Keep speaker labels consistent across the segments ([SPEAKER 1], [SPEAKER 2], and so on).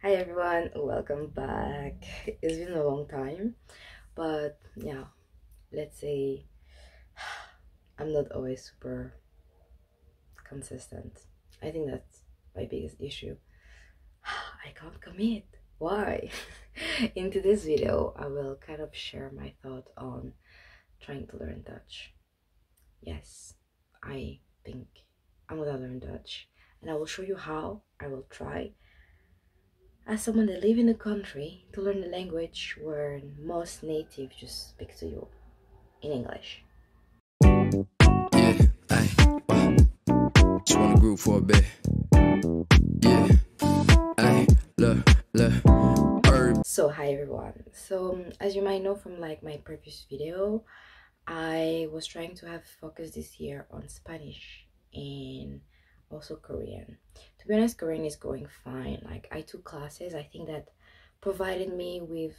[SPEAKER 1] Hi everyone, welcome back. It's been a long time, but yeah, let's say I'm not always super consistent. I think that's my biggest issue. I can't commit. Why? In today's video, I will kind of share my thought on trying to learn Dutch. Yes, I think I'm gonna learn Dutch and I will show you how I will try as someone that live in the country to learn the language where most native just speak to you in English.
[SPEAKER 2] Yeah, I just wanna groove for a bit. Yeah, I look, herb.
[SPEAKER 1] So hi everyone. So um, as you might know from like my previous video, I was trying to have focus this year on Spanish and also Korean. To be honest, Korean is going fine. Like I took classes, I think that provided me with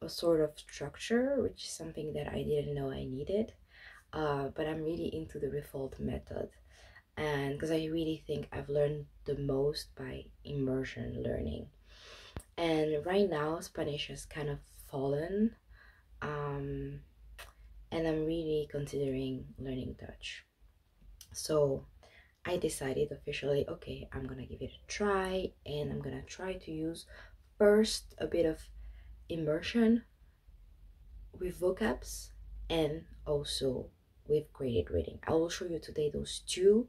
[SPEAKER 1] a sort of structure, which is something that I didn't know I needed. Uh, but I'm really into the refold method. And because I really think I've learned the most by immersion learning. And right now, Spanish has kind of fallen. Um, and I'm really considering learning Dutch. So I decided officially, okay, I'm gonna give it a try and I'm gonna try to use first a bit of immersion with vocabs and also with graded reading. I will show you today those two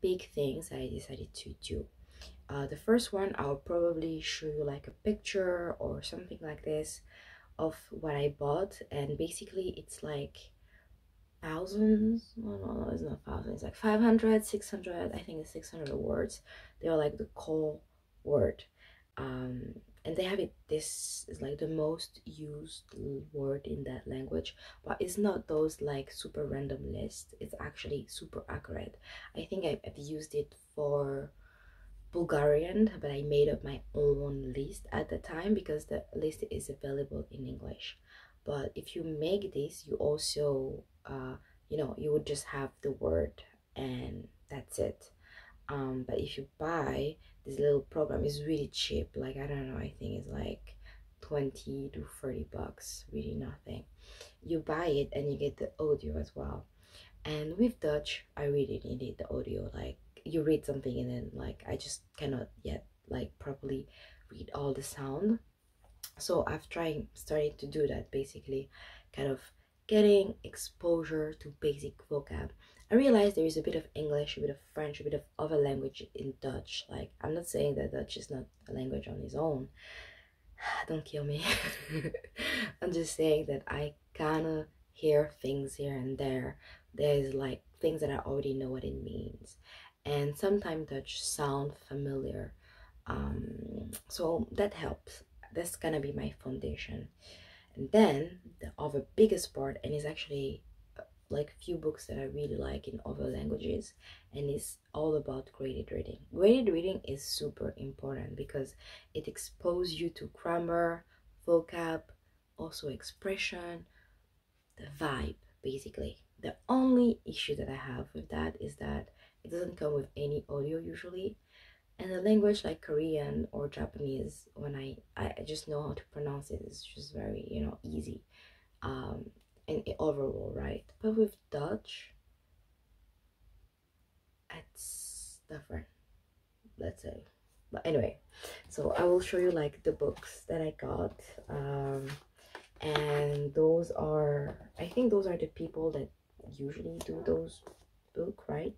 [SPEAKER 1] big things I decided to do. Uh, the first one, I'll probably show you like a picture or something like this of what I bought and basically it's like thousands? No no no it's not thousands it's like 500 600 i think it's 600 words. They're like the core word. Um and they have it this is like the most used word in that language but it's not those like super random list it's actually super accurate. I think I've used it for bulgarian but i made up my own list at the time because the list is available in english but if you make this you also uh, you know you would just have the word and that's it. Um, but if you buy this little program is really cheap. Like i don't know i think it's like 20 to 30 bucks really nothing. You buy it and you get the audio as well. And with dutch i really needed the audio. Like you read something and then like i just cannot yet like properly read all the sound so i've tried started to do that basically kind of getting exposure to basic vocab. I realized there is a bit of english a bit of french a bit of other language in dutch. Like i'm not saying that dutch is not a language on its own. Don't kill me. I'm just saying that i kind of hear things here and there. There's like things that i already know what it means. And sometimes dutch sound familiar. Um so that helps that's gonna be my foundation. And then the other biggest part and it's actually uh, like few books that i really like in other languages and it's all about graded reading. Graded reading is super important because it exposes you to grammar vocab also expression the vibe basically. The only issue that i have with that is that it doesn't come with any audio usually and a language like korean or japanese when i i just know how to pronounce it it's just very you know easy. Um and overall right? But with dutch it's different. Let's say. But anyway so i will show you like the books that i got um and those are i think those are the people that usually do those book right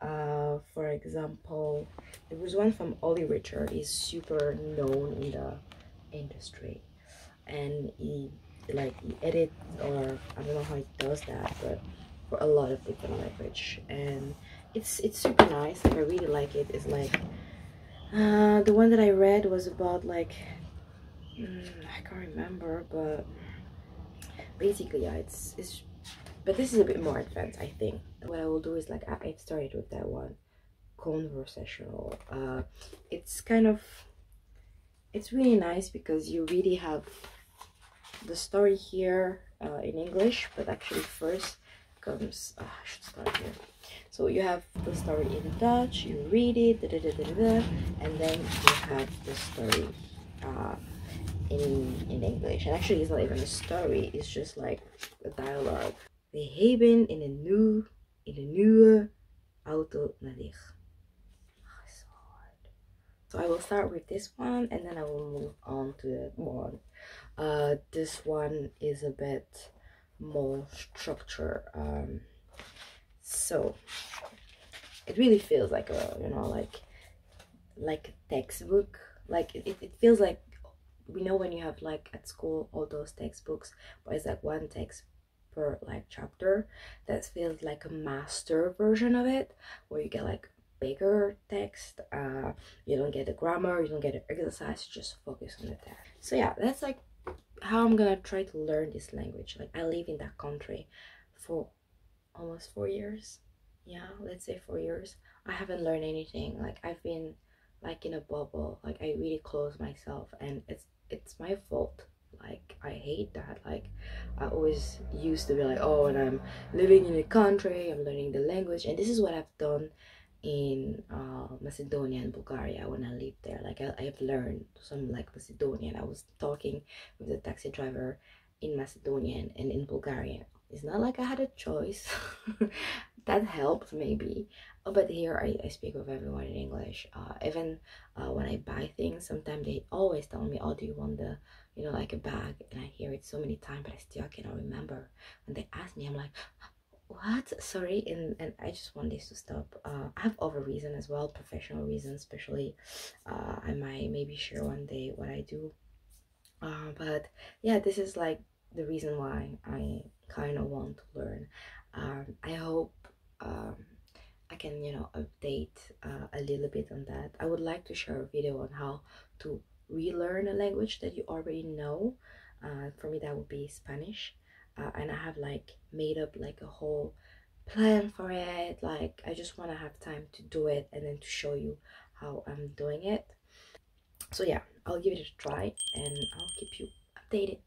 [SPEAKER 1] uh for example there was one from Olly Richard. He's super known in the industry. And he like he edits or I don't know how he does that but for a lot of different language. And it's it's super nice. Like I really like it. It's like uh the one that I read was about like mm, I can't remember but basically yeah it's it's but this is a bit more advanced i think what i will do is like i, I started with that one conversational uh it's kind of it's really nice because you really have the story here uh, in english but actually first comes uh, i should start here so you have the story in Dutch, you read it, da, da, da, da, da, and then you have the story uh, in in English. And actually, it's not even a story; it's just like a dialogue. We hebben in een nieuw in een nieuwe auto naar. Oh, so I will start with this one, and then I will move on to the one. Uh, this one is a bit more structure. Um, so it really feels like a you know like like a textbook like it, it feels like we know when you have like at school all those textbooks but it's like one text per like chapter that feels like a master version of it where you get like bigger text uh you don't get the grammar you don't get the exercise just focus on the text. So yeah that's like how i'm gonna try to learn this language. Like i live in that country for almost four years. Yeah let's say four years. I haven't learned anything. Like i've been like in a bubble. Like i really close myself and it's it's my fault like i hate that. Like i always used to be like oh and i'm living in a country i'm learning the language. And this is what i've done in uh, macedonia and bulgaria when i lived there. Like I, i've learned some like macedonian. I was talking with the taxi driver in macedonian and in bulgarian it's not like I had a choice. that helped maybe. Oh, but here I, I speak with everyone in English. Uh, even uh, when I buy things, sometimes they always tell me, "Oh, do you want the, you know, like a bag?" And I hear it so many times, but I still cannot remember. When they ask me, I'm like, "What? Sorry." And and I just want this to stop. Uh, I have other reason as well, professional reasons, especially. Uh, I might maybe share one day what I do. Uh, but yeah, this is like the reason why I kind of want to learn. Um, I hope um, I can, you know, update uh, a little bit on that. I would like to share a video on how to relearn a language that you already know. Uh, for me, that would be Spanish. Uh, and I have like made up like a whole plan for it. Like, I just want to have time to do it and then to show you how I'm doing it. So, yeah, I'll give it a try and I'll keep you updated.